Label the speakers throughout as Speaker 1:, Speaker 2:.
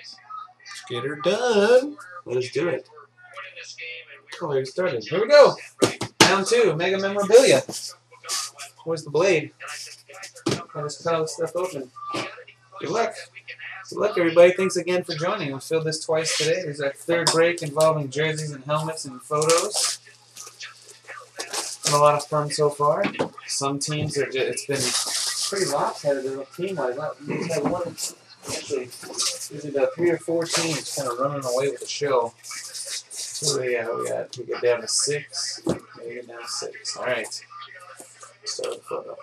Speaker 1: Let's get her done.
Speaker 2: Let's do it.
Speaker 1: Oh, we started. Here we go.
Speaker 2: Round two, Mega Memorabilia. Where's the blade? I just cut all stuff open. Good luck. Good luck, everybody. Thanks again for joining. We filled this twice today. There's our third break involving jerseys and helmets and photos. Been a lot of fun so far. Some teams are just, it's been pretty lopsided team wise. We've had one, actually, usually about three or four teams kind of running away with the show. So yeah, we got we get down to six. We get down to six. All right. Start the photo.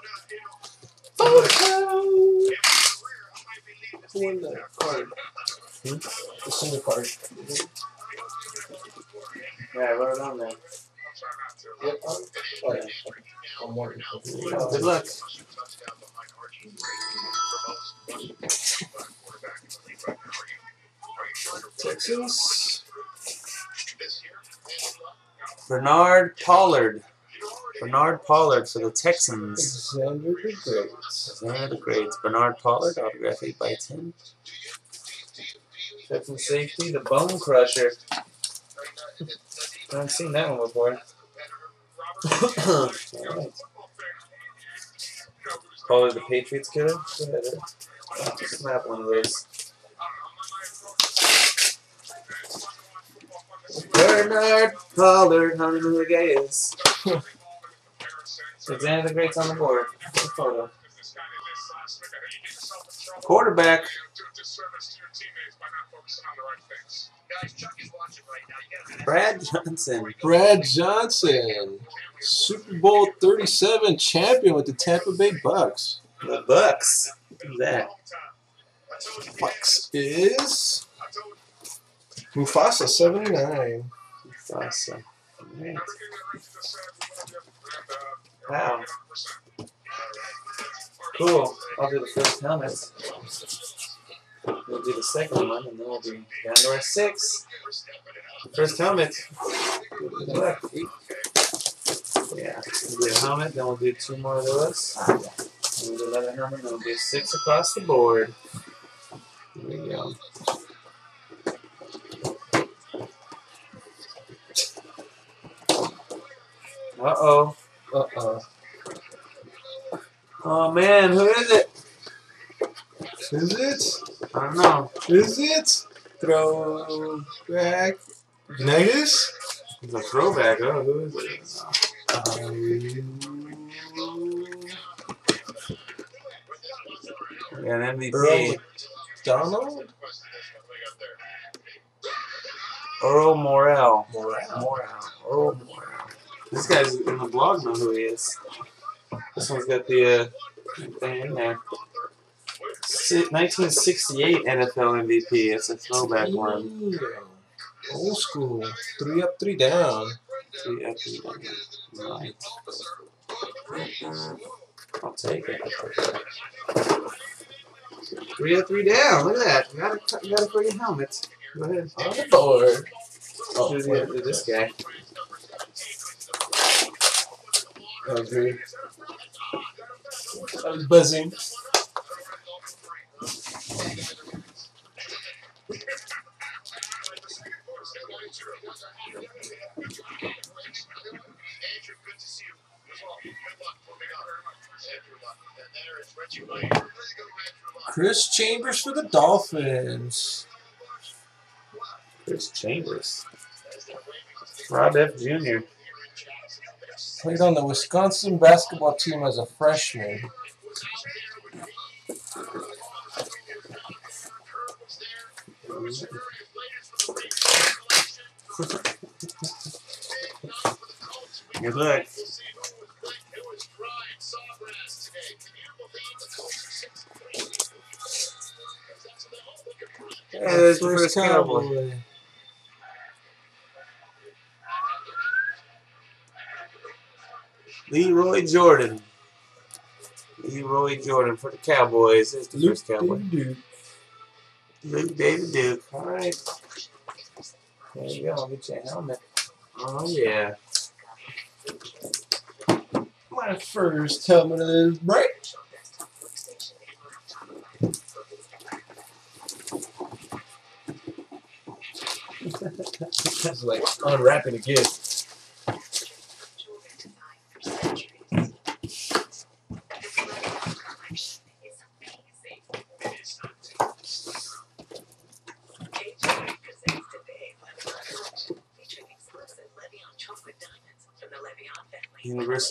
Speaker 1: Photo. Name the card.
Speaker 2: Hmm?
Speaker 1: The single card.
Speaker 2: Yeah, I wrote it on there.
Speaker 1: Card? Oh yeah. One more.
Speaker 2: Good luck.
Speaker 1: Texans.
Speaker 2: Bernard Pollard. Bernard Pollard for the Texans.
Speaker 1: Alexander the Great.
Speaker 2: Alexander the Great. Bernard Pollard, autograph 8 by 10 Texan safety, the Bone Crusher. I haven't seen that one before. Alright. Pollard the Patriots killer. Go ahead. Snap one of those. Bernard Pollard, I don't know who the guy is. Alexander the Great's on the board. Good photo. Quarterback. Brad Johnson.
Speaker 1: Brad Johnson. Super Bowl 37 champion with the Tampa Bay Bucs.
Speaker 2: The Bucs. Who's that?
Speaker 1: Bucs is Mufasa 79.
Speaker 2: Mufasa. Wow. Cool. I'll do the first helmet. We'll do the second one, and then we'll be down to our six. First helmet. Yeah, we'll do a helmet, then we'll do two more of those. We'll do another helmet, then we'll do six across the board. There we go. Uh oh.
Speaker 1: Uh uh.
Speaker 2: Oh man, who is it?
Speaker 1: Is it?
Speaker 2: I don't know.
Speaker 1: Is it? Throw back. Vegas?
Speaker 2: It's a throwback. Oh, who is it?
Speaker 1: Um,
Speaker 2: got an MVP.
Speaker 1: Earl Donald?
Speaker 2: Earl Morrall.
Speaker 1: Morale.
Speaker 2: Morrall. Earl Morrall. This guy's in the blog know who he is. This one's got the uh, thing in there. 1968 NFL MVP. It's a throwback one.
Speaker 1: Old school. Three up, three down.
Speaker 2: Three up, three down. Right. I'll take it. Three up, three down. Look at that. You got a, you got a freaking helmet. Go ahead.
Speaker 1: On the board. Oh,
Speaker 2: Who's
Speaker 1: wait.
Speaker 2: the- this guy?
Speaker 1: I agree. I was buzzing. Chris Chambers for the Dolphins.
Speaker 2: Chris Chambers. Rob F. Jr.
Speaker 1: Played on the Wisconsin basketball team as a freshman.
Speaker 2: Good luck. Yeah, there's the first cowboy. Lee Roy Jordan. Lee Roy Jordan for the Cowboys. There's the
Speaker 1: Luke
Speaker 2: first cowboy.
Speaker 1: Duke.
Speaker 2: Luke David Duke. Alright. There you go. Get your helmet. Oh, yeah.
Speaker 1: My first helmet of this break. It's like unwrapping a gift.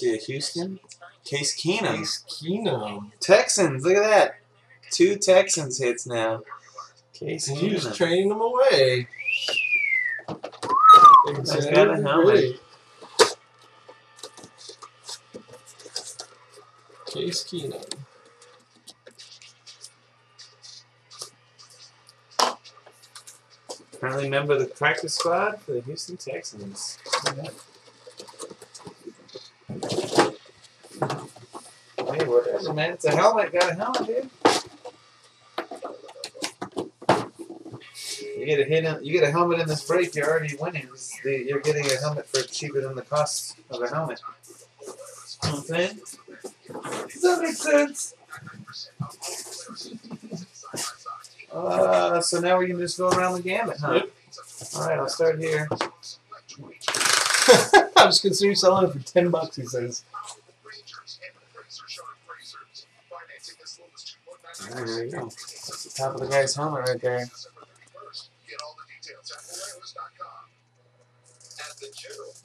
Speaker 2: University of Houston. Case Keenum.
Speaker 1: Case Keenum.
Speaker 2: Texans. Look at that. Two Texans hits now. Case
Speaker 1: And he was
Speaker 2: Keenum.
Speaker 1: trading them away.
Speaker 2: That's got a helmet.
Speaker 1: Case Keenum.
Speaker 2: Currently member of the practice squad for the Houston Texans. Hey, man. It's a helmet. Got a helmet, dude. You get a hit. You get a helmet in this break. You're already winning. You're getting a helmet for cheaper than the cost of a helmet. You know what I'm saying? Does that make sense? Uh, so now we can just go around the gamut, huh?
Speaker 1: Yep.
Speaker 2: All right, I'll start here.
Speaker 1: I was considering selling it for ten bucks. He says.
Speaker 2: All right, there you go. Top of the guy's helmet right there.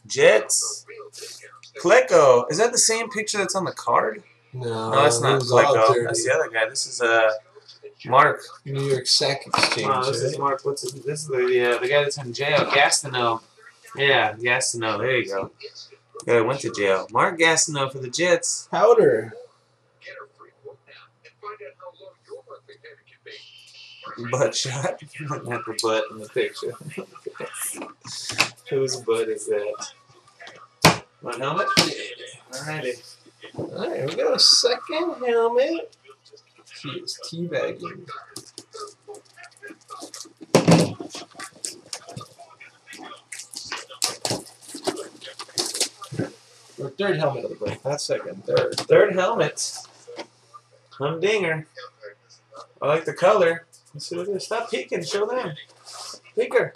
Speaker 2: Jets. Klecko. Is that the same picture that's on the card?
Speaker 1: No,
Speaker 2: No, that's not
Speaker 1: Klecko.
Speaker 2: That's the other guy. This is uh, Mark.
Speaker 1: New York Sack Exchange.
Speaker 2: Wow, this is? Mark. What's his, this is the uh, the guy that's in jail. Gastineau. Yeah, Gastineau. There you go. Guy went to jail. Mark Gastineau for the Jets.
Speaker 1: Powder.
Speaker 2: Butt shot. Not the butt in the picture. Whose butt is that? My helmet? Alrighty.
Speaker 1: Alright, we got a second helmet. He is teabagging. Third helmet of the break, not second, third.
Speaker 2: Third helmet. Humdinger. I like the color. Let's see what it is. Stop peeking. Show them. Peeker.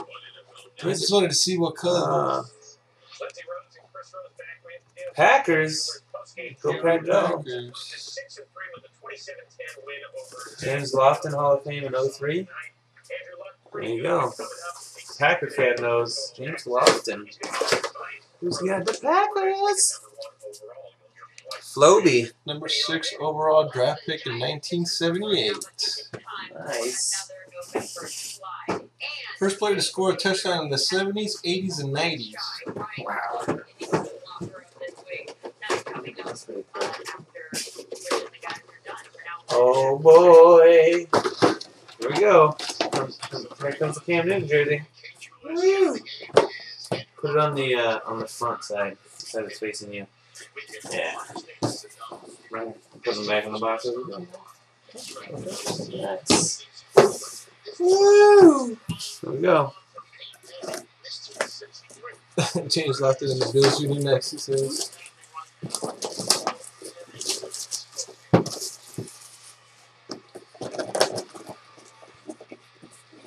Speaker 1: I just wanted to see what color.
Speaker 2: Uh, Packers. Go Pack Go.
Speaker 1: Packers.
Speaker 2: James Lofton Hall of Fame in 03. There you go. Packer fan knows James Lofton. Who's got the Packers? Floby.
Speaker 1: Number six overall draft pick in 1978.
Speaker 2: Nice.
Speaker 1: First player to score a touchdown in the 70s, 80s, and 90s.
Speaker 2: Wow. Oh boy. Here we go. Here comes the Cam Newton jersey. Woo. Put it on the uh, on the front side, side it's facing you. Yeah. Right. Put them back in the box. There we go. Woo! There we go.
Speaker 1: James left in the Bills uni next, he says.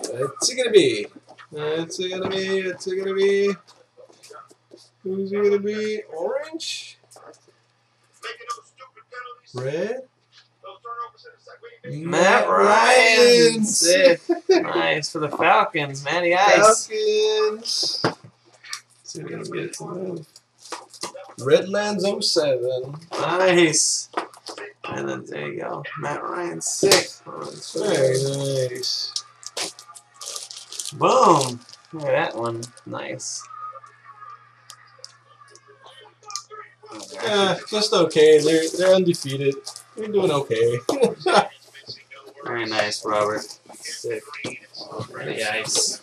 Speaker 1: What's it gonna be? What's it gonna be? What's it gonna be? Who's it gonna be? Orange? Red?
Speaker 2: Matt Ryan. Sick. nice for the Falcons. Matty Ice.
Speaker 1: Falcons. See if we can get it to move. Redlands 07.
Speaker 2: Nice. And then there you go. Matt Ryan. six.
Speaker 1: Very nice.
Speaker 2: Boom. Look at that one. Nice.
Speaker 1: Yeah, just okay. They're they're undefeated. They're doing okay.
Speaker 2: Very nice, Robert. Sick. Matty Ice.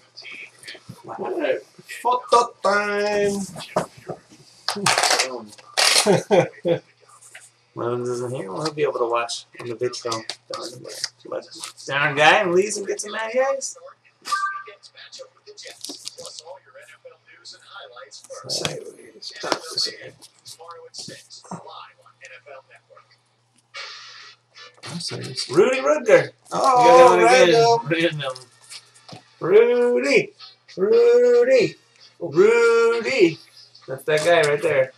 Speaker 1: Alright, photo time.
Speaker 2: Boom. Loans isn't here. We'll be able to watch on the Vitro. But darn guy and leaves and get some Matty Ice.
Speaker 1: Sideways. Top this in. That's nice.
Speaker 2: Rudy Rudger.
Speaker 1: Oh,
Speaker 2: You got that one
Speaker 1: random.
Speaker 2: again. Random. Rudy. Rudy. Rudy. That's that guy right there.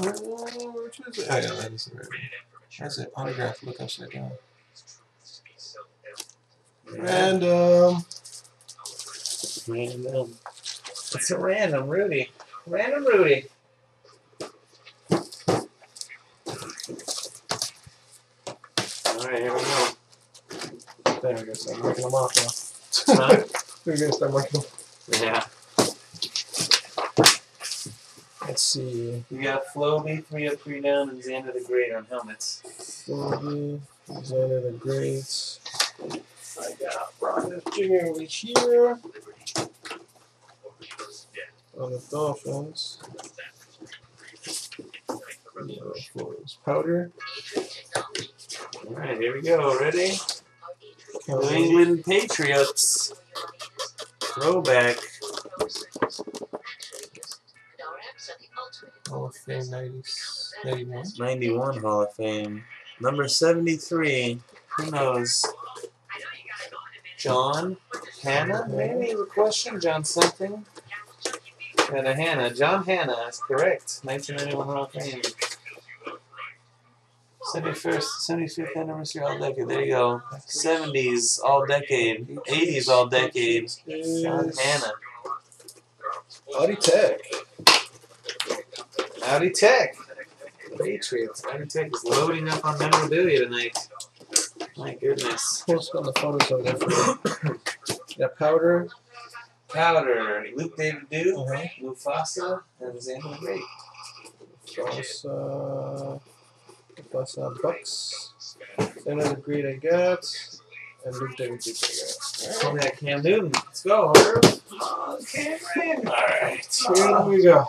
Speaker 1: Uh, which is it? Oh, yeah, that is the right. That's it. Autograph. Look upside down. Random.
Speaker 2: Random. It's a random Rudy. Random Rudy. Alright, here we go.
Speaker 1: There, we're gonna start marking them off now.
Speaker 2: Huh?
Speaker 1: We're gonna start marking them.
Speaker 2: yeah.
Speaker 1: Let's see.
Speaker 2: We got Floby, three up, three down, and Xander the Great on helmets.
Speaker 1: Philby, Xander the Great. I got Brock Jr. over here on the Dolphins. Powder.
Speaker 2: Alright, here we go. Ready? New England Patriots. Throwback.
Speaker 1: Hall of Fame 90, 91.
Speaker 2: 91 Hall of Fame. Number 73. Who knows? John Hannah? Maybe a question? John something? And a Hannah. John Hannah is correct. 1991 Hall of Fame. 71st, 75th anniversary all decade. There you go. 70s all decade. 80s all decade. John Hannah.
Speaker 1: Audi Tech.
Speaker 2: Howdy Tech. Patriots. Howdy Tech is loading up on memorabilia tonight. My goodness.
Speaker 1: Post on the photos over there. Got powder.
Speaker 2: Powder. Luke David Dew.
Speaker 1: Uh-huh.
Speaker 2: Mufasa. And Xander the Great.
Speaker 1: Bossa, Bossa Bucs. Xander the Great I got. And Luke David Duke I got.
Speaker 2: Oh, yeah, Cam Newton. Let's go. Oh, Cameron.
Speaker 1: Alright, here we go.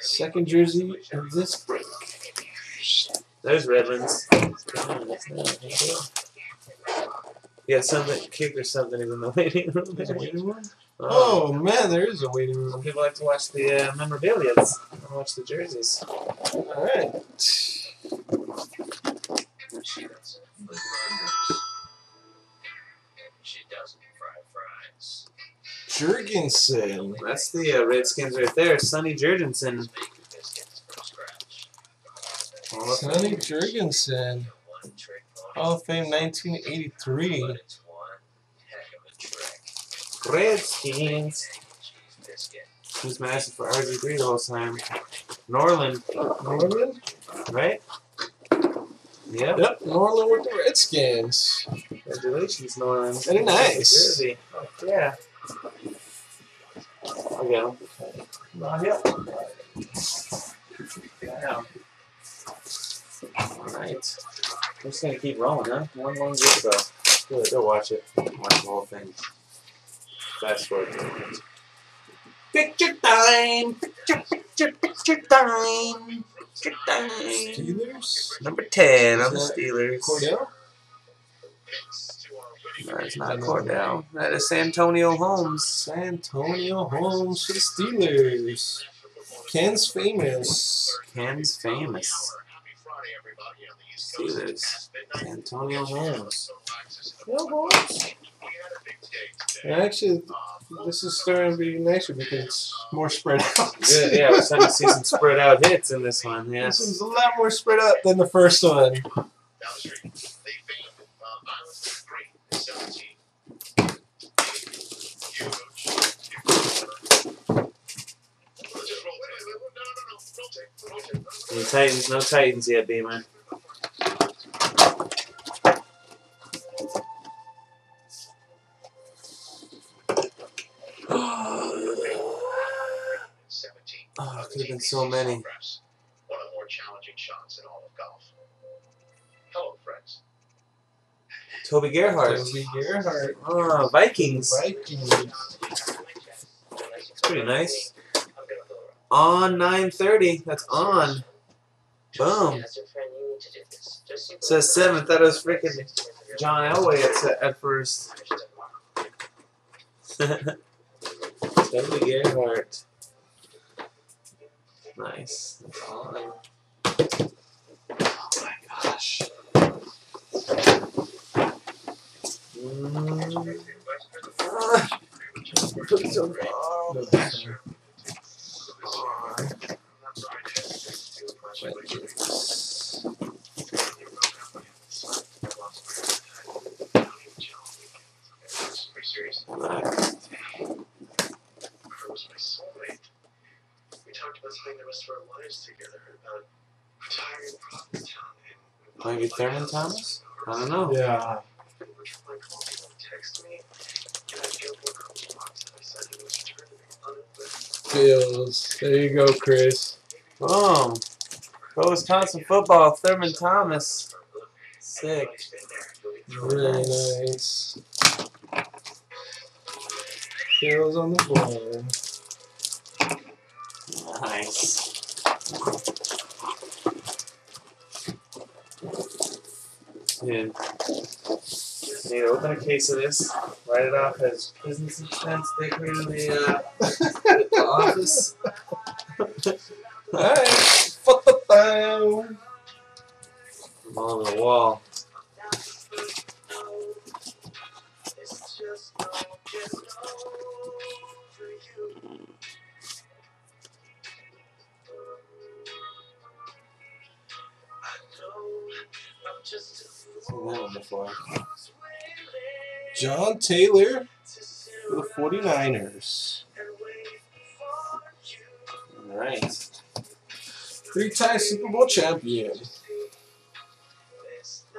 Speaker 1: Second jersey of this break.
Speaker 2: There's Redlands. Yeah, something, kick or something is in the waiting room.
Speaker 1: There's a waiting room?
Speaker 2: Oh.
Speaker 1: Oh man, there is a waiting
Speaker 2: Some
Speaker 1: room.
Speaker 2: people like to watch the uh, memorabilia. and watch the jerseys.
Speaker 1: Alright. Jurgensen.
Speaker 2: That's the uh, Redskins right there. Sonny Jurgensen.
Speaker 1: Sonny. Jurgensen. Hall of Fame 1983.
Speaker 2: Redskins. Who's massive for RG3 the whole time? Norland,
Speaker 1: Norland?
Speaker 2: right? Yep.
Speaker 1: Yep, Norland with the Redskins.
Speaker 2: Congratulations, Norland.
Speaker 1: Very nice.
Speaker 2: Jersey. Oh, yeah. I got him. Not yet. Wow. Alright. We're just gonna keep rolling, huh? One more good go. Good, go watch it. Watch the whole thing. Fast forward. Picture time! Picture, picture, picture time! Picture time!
Speaker 1: Steelers?
Speaker 2: Number 10 on the Steelers.
Speaker 1: Cordell?
Speaker 2: No, it's not Cordell. That is Santonio Holmes.
Speaker 1: Santonio Holmes for the Steelers. Ken's famous.
Speaker 2: Ken's famous. Steelers. Antonio Holmes.
Speaker 1: Well, boys. Actually, this is starting to be nicer because it's more spread out.
Speaker 2: Good, yeah, we're starting to see some spread out hits in this one,
Speaker 1: This
Speaker 2: yes.
Speaker 1: one's a lot more spread out than the first one.
Speaker 2: Any Titans, no Titans yet, B-Man. Could have been so many.
Speaker 3: One of the more challenging shots in all of golf. Hello, friends.
Speaker 2: Toby Gerhart.
Speaker 1: Toby Gerhart.
Speaker 2: Oh, Vikings.
Speaker 1: Vikings.
Speaker 2: It's pretty nice. On 9.30. That's on. Boom. Says 7. Thought it was freaking John Elway at, at first. Toby Gerhart. Nice. Oh my gosh. Mm. Put so far.
Speaker 3: Nice. was my soulmate. We talked about spending the rest of our lives together, about retiring in Provincetown and
Speaker 2: Maybe Thurman Thomas? I don't know.
Speaker 1: Yeah.
Speaker 3: Which one called text me, and I feel more comfortable that I said it was returning on it, but
Speaker 1: Bills. There you go, Chris. Oh.
Speaker 2: Boom. Go Wisconsin football. Thurman Thomas. Sick.
Speaker 1: Really nice. Bills on the board.
Speaker 2: Nice. Dude. Need to open a case of this, write it off as business expense, decorate in the, uh, the office.
Speaker 1: Alright. Foot the
Speaker 2: on the wall. Seen that one before.
Speaker 1: John Taylor for the 49ers.
Speaker 2: Alright.
Speaker 1: Three time Super Bowl champion.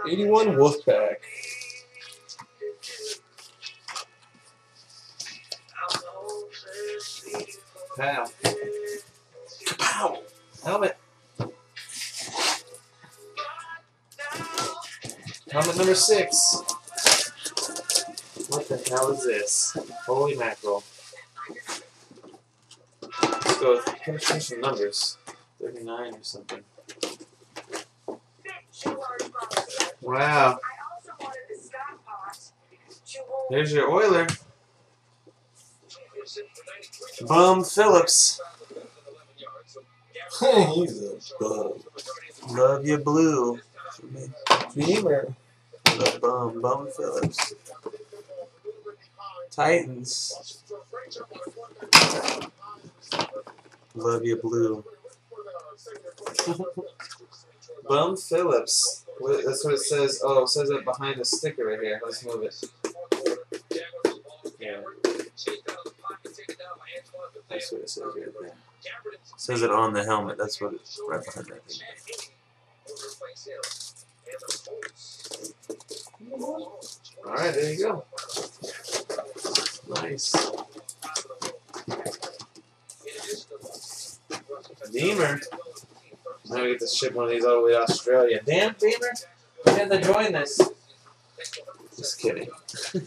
Speaker 1: 81 Wolfpack.
Speaker 2: Number six. What the hell is this? Holy mackerel. Let's go with finish finish some numbers. 39 or something. Wow. There's your Oiler. Bum Phillips.
Speaker 1: He's a bum.
Speaker 2: Love you blue.
Speaker 1: Beamer.
Speaker 2: The bum. Bum Phillips. Titans. Love you blue. Bum Phillips. That's what it says. Oh, it says it behind the sticker right here. Let's move it. Yeah. That's what it says right there. says it on the helmet. That's what it's right behind that thing. Alright, there you go. Nice. Beamer. Now we get to ship one of these all the way to Australia. Damn, Beamer! You had to join this. Just kidding.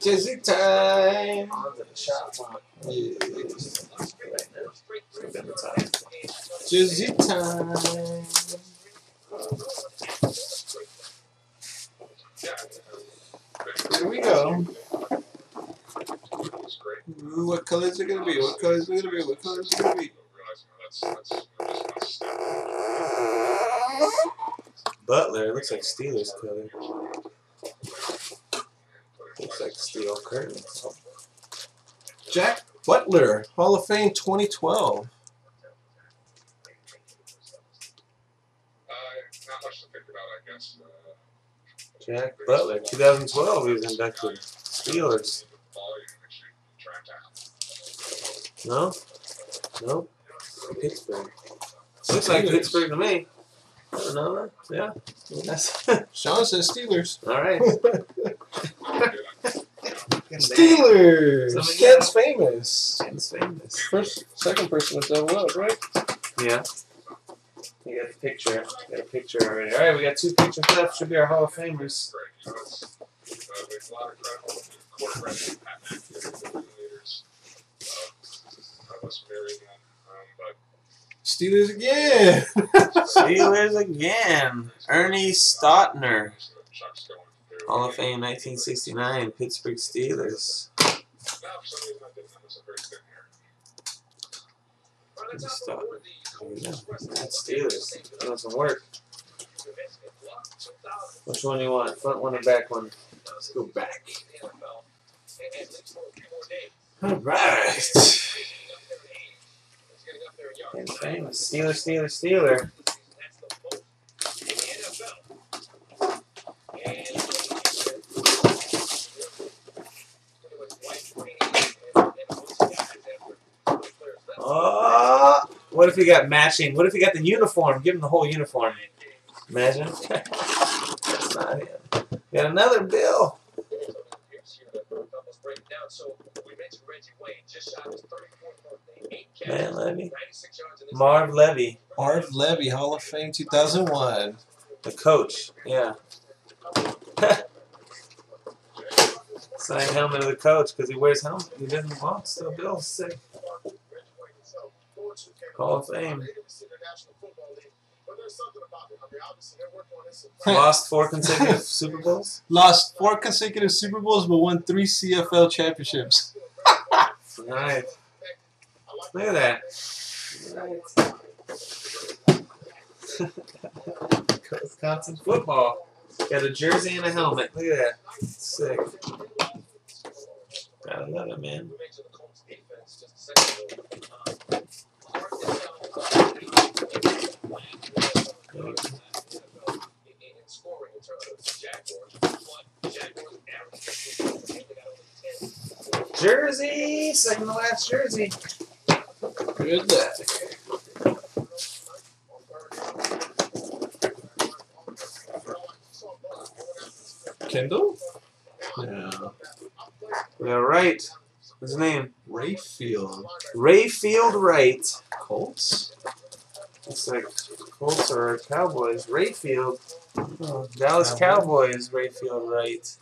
Speaker 1: Dizzy time.
Speaker 2: On to the shop. huh?
Speaker 1: Yeah.
Speaker 2: Right now. Right at the top.
Speaker 1: Dizzy time. Here we go. What color is it gonna be? What color is it gonna be? What color is it gonna be?
Speaker 2: Butler looks like Steelers color. Looks like steel curtains.
Speaker 1: Jack Butler, Hall of Fame 2012.
Speaker 4: not much to think about, I guess. Uh,
Speaker 2: Jack Butler, 2012, he was inducted. Steelers.
Speaker 4: volume actually tracked out.
Speaker 2: No? Pittsburgh. Looks like. Pittsburgh to me. I don't know. Yeah. That's
Speaker 1: Sean says Steelers.
Speaker 2: all right.
Speaker 1: Steelers. Ken's famous.
Speaker 2: Ken's famous.
Speaker 1: First, second person to double up, right?
Speaker 2: Yeah. You got the picture. You got a picture already. All right, we got two pictures left. Should be our Hall of Famers.
Speaker 4: Great. You know, it's, there's a lot of credible quarterback and Pat McAfee, the leaders. I was married then, but
Speaker 1: Steelers again.
Speaker 2: Steelers again. Ernie Stautner,
Speaker 4: Chuck's going through.
Speaker 2: Hall of Fame 1969, Pittsburgh Steelers.
Speaker 4: No, for some reason I didn't notice a very thin hair.
Speaker 2: Ernie Stautner. That's Steelers. Doing some work. Which one do you want? Front one or back one?
Speaker 1: Let's go back.
Speaker 2: All right. And famous Steeler, Steeler, Steeler. Oh, what if you got matching? What if you got the uniform? Give him the whole uniform. Imagine. That's not him. Got another bill. Man Levy. Marv Levy,
Speaker 1: Marv Levy, Hall of Fame 2001.
Speaker 2: the coach. Yeah. Sign helmet of the coach because he wears helmet. He doesn't want still Bill sick. Hall of Fame. Lost four consecutive Super Bowls.
Speaker 1: Lost four consecutive Super Bowls, but won three CFL championships.
Speaker 2: Nice. Look at that. Wisconsin football. Got a jersey and a helmet. Look at that. Sick. Gotta love it, man. Jersey, second to last jersey.
Speaker 1: Good luck. Kendall? Yeah.
Speaker 2: Yeah, right. What's his name?
Speaker 1: Rayfield.
Speaker 2: Rayfield Wright.
Speaker 1: Colts?
Speaker 2: It's like Colts or Cowboys. Rayfield. Oh, hmm. Dallas
Speaker 1: Cowboys.
Speaker 2: Rayfield Wright.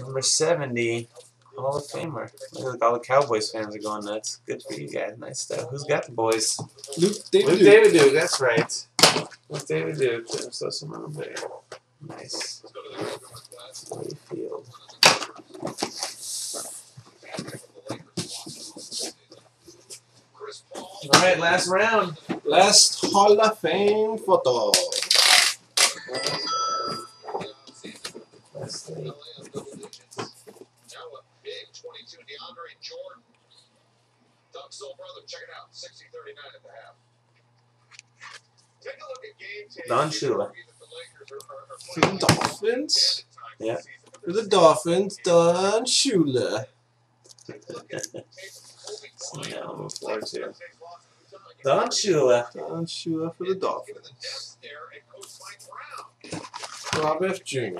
Speaker 2: Number 70. Hall of Famer. Look at all the Cowboys fans are going nuts. Good for you guys. Nice stuff. Who's got the boys?
Speaker 1: Luke David.
Speaker 2: Luke David Duke. That's right. Luke David Duke. So some of them there. Nice. Rayfield. All right, last round.
Speaker 1: Last Hall of Fame photo.
Speaker 2: Let's see.
Speaker 4: Doug Soul brother, check it out. 60 39 at the half. Take a look at game tape.
Speaker 2: Don Shula.
Speaker 1: For the Dolphins?
Speaker 2: Yeah.
Speaker 1: For the Dolphins, Don Shula.
Speaker 2: I'm looking forward to it. Don Shula.
Speaker 1: Don Shula for the Dolphins. Rob F. Jr.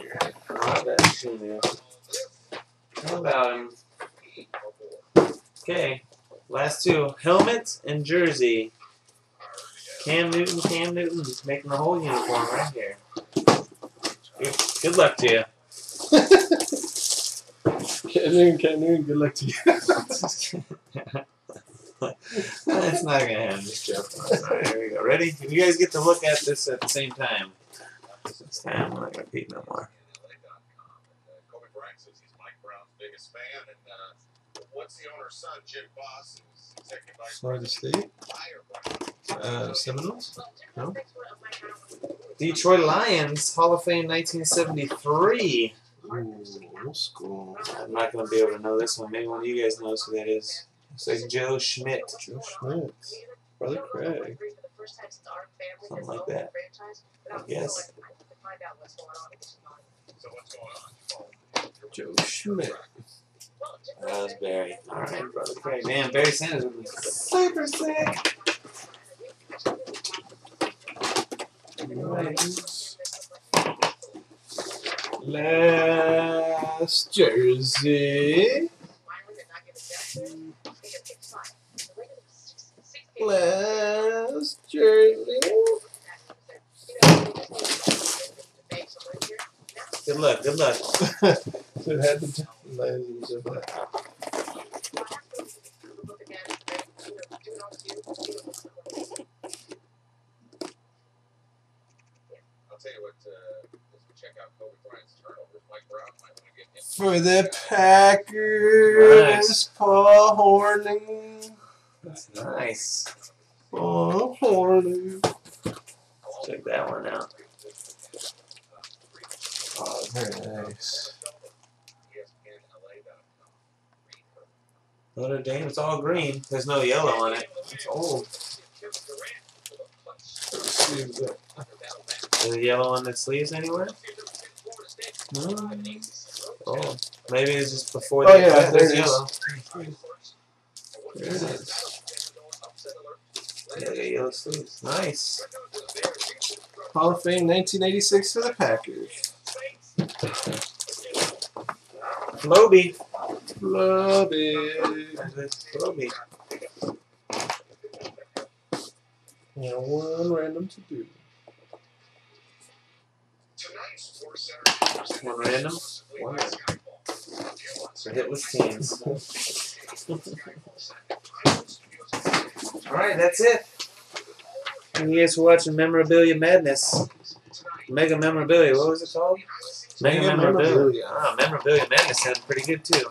Speaker 2: Rob F. Jr. How about him? Okay, last two. Helmet and jersey. Cam Newton, Cam Newton, making the whole uniform right here. Good luck to you.
Speaker 1: Can't even, can't even. Good luck to you.
Speaker 2: That's not gonna happen. Just joking. Alright, here we go. Ready? You guys get to look at this at the same time. This time we're not gonna peek no more.
Speaker 4: Kobe Bryant says he's Mike Brown's biggest fan, and uh, what's the owner's son, Jim Buss, who's executive vice
Speaker 1: Florida State. Uh, Seminoles? No?
Speaker 2: Detroit Lions, Hall of Fame 1973.
Speaker 1: Ooh, old school.
Speaker 2: I'm not gonna be able to know this one. Maybe one of you guys knows who that is. It's like Joe Schmidt.
Speaker 1: Joe Schmidt. Brother Craig.
Speaker 2: Something like that. I guess.
Speaker 4: So what's going on?
Speaker 1: Joe
Speaker 2: Alright, brother Craig. Man, Barry Sanders would be super sick.
Speaker 1: Last jersey. Last jersey.
Speaker 2: Good luck, good luck.
Speaker 1: so had the lens of that. for the Packers,
Speaker 2: nice.
Speaker 1: Paul Hornung.
Speaker 2: That's nice.
Speaker 1: Paul Hornung.
Speaker 2: Check that one out.
Speaker 1: Oh, very nice.
Speaker 2: Notre Dame, it's all green. There's no yellow on it. It's old. Is there yellow on the sleeves anywhere? No. Oh, maybe it's just before
Speaker 1: Oh,
Speaker 2: they
Speaker 1: yeah,
Speaker 2: cut
Speaker 1: there it is.
Speaker 2: yellow.
Speaker 1: There it is.
Speaker 2: Yeah, got yellow sleeves. Nice.
Speaker 1: Hall of Fame 1986 for the Packers.
Speaker 2: Moby.
Speaker 1: It.
Speaker 2: Moby.
Speaker 1: Yeah, one random to do.
Speaker 2: One random. One. So hit with teams. Alright, that's it. Thank you guys for watching Memorabilia Madness. Mega Memorabilia, what was it called? Mega,
Speaker 1: Mega
Speaker 2: Memorabilia.
Speaker 1: Memorabilia.
Speaker 2: Ah, Memorabilia Madness sounded pretty good too.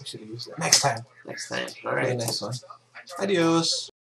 Speaker 1: We should use that next time.
Speaker 2: Next time. Alright.
Speaker 1: next one. Adios.